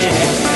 Yeah.